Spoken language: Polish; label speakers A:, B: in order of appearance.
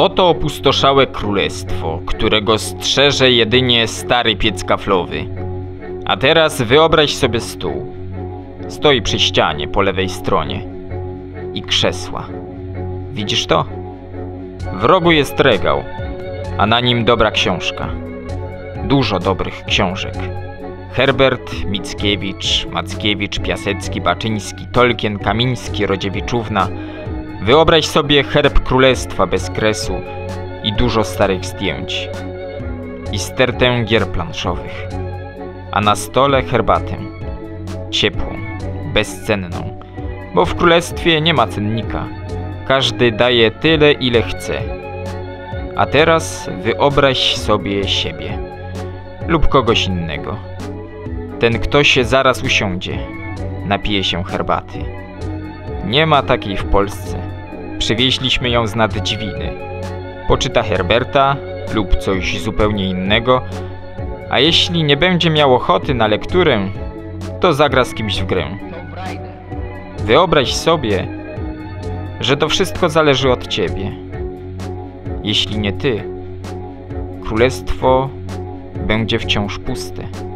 A: Oto opustoszałe królestwo, którego strzeże jedynie stary piec kaflowy. A teraz wyobraź sobie stół. Stoi przy ścianie po lewej stronie. I krzesła. Widzisz to? W rogu jest regał, a na nim dobra książka. Dużo dobrych książek. Herbert, Mickiewicz, Mackiewicz, Piasecki, Baczyński, Tolkien, Kamiński, Rodziewiczówna. Wyobraź sobie herb królestwa bez kresu i dużo starych zdjęć. I stertę gier planszowych. A na stole herbatę. Ciepłą, bezcenną. Bo w królestwie nie ma cennika. Każdy daje tyle, ile chce. A teraz wyobraź sobie siebie lub kogoś innego. Ten ktoś zaraz usiądzie, napije się herbaty. Nie ma takiej w Polsce. Przywieźliśmy ją z nad. Poczyta Herberta lub coś zupełnie innego, a jeśli nie będzie miał ochoty na lekturę, to zagra z kimś w grę. Wyobraź sobie, że to wszystko zależy od ciebie. Jeśli nie ty, królestwo będzie wciąż puste.